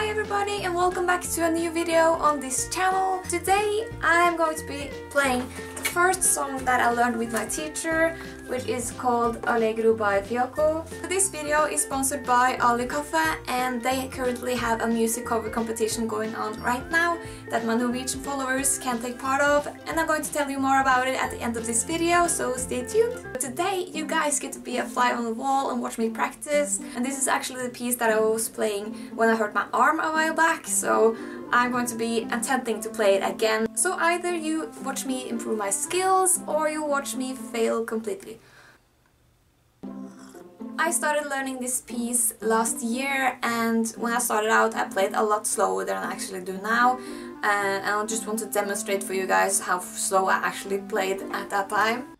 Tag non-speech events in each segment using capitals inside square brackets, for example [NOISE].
Hi everybody and welcome back to a new video on this channel. Today I'm going to be playing the first song that I learned with my teacher which is called Allegro by Fiocco. This video is sponsored by Ali Kaffe and they currently have a music cover competition going on right now that my Norwegian followers can take part of and I'm going to tell you more about it at the end of this video so stay tuned. Today you guys get to be a fly on the wall and watch me practice and this is actually the piece that I was playing when I hurt my arm a while back so I'm going to be attempting to play it again. So either you watch me improve my skills or you watch me fail completely. I started learning this piece last year and when I started out I played a lot slower than I actually do now uh, and I just want to demonstrate for you guys how slow I actually played at that time.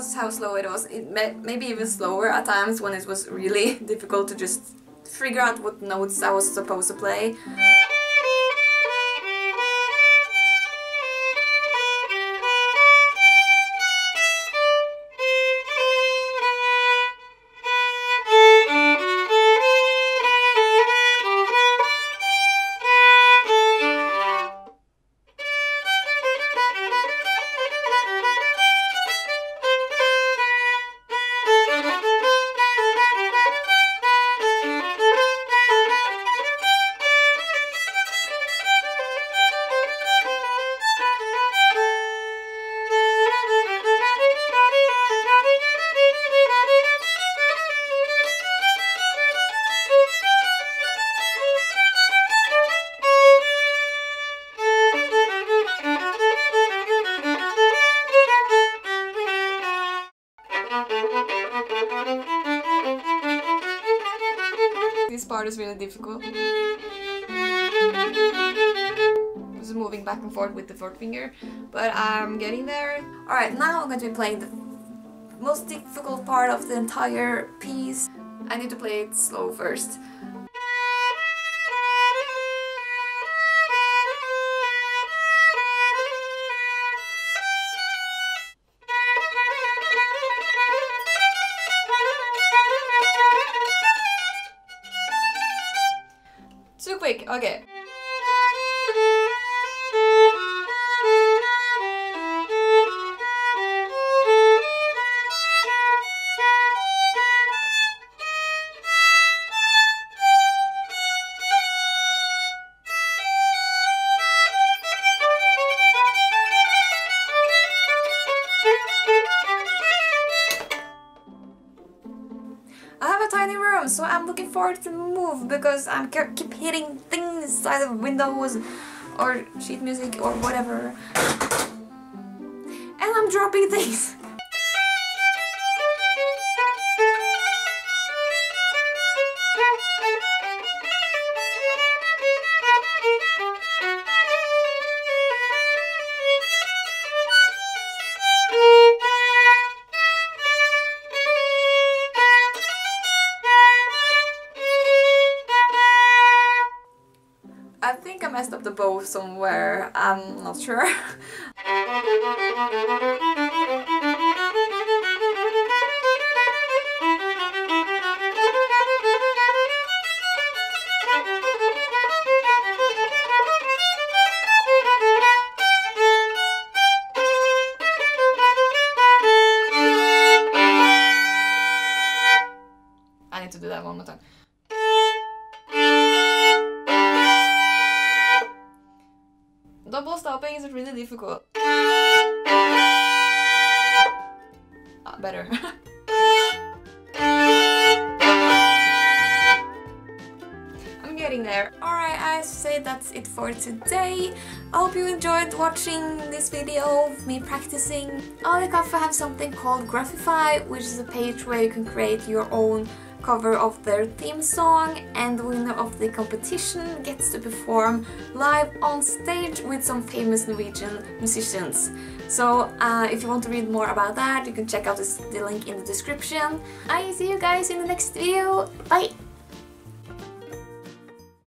Was how slow it was. It may, maybe even slower at times when it was really [LAUGHS] difficult to just figure out what notes I was supposed to play. Is really difficult. Just moving back and forth with the fourth finger, but I'm getting there. Alright, now I'm going to be playing the most difficult part of the entire piece. I need to play it slow first. Quick, okay. I have a tiny room, so I'm looking forward to move because I keep hitting things inside of windows or sheet music or whatever. And I'm dropping things. [LAUGHS] think I messed up the bow somewhere, I'm not sure. I need to do that one more time. Stopping is really difficult. Ah, better. [LAUGHS] I'm getting there. Alright, I say that's it for today. I hope you enjoyed watching this video of me practicing. Ali Kaffe have something called Gruffify, which is a page where you can create your own cover of their theme song and the winner of the competition gets to perform live on stage with some famous Norwegian musicians. So uh, if you want to read more about that you can check out this, the link in the description. I see you guys in the next video. Bye!